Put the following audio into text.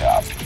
job.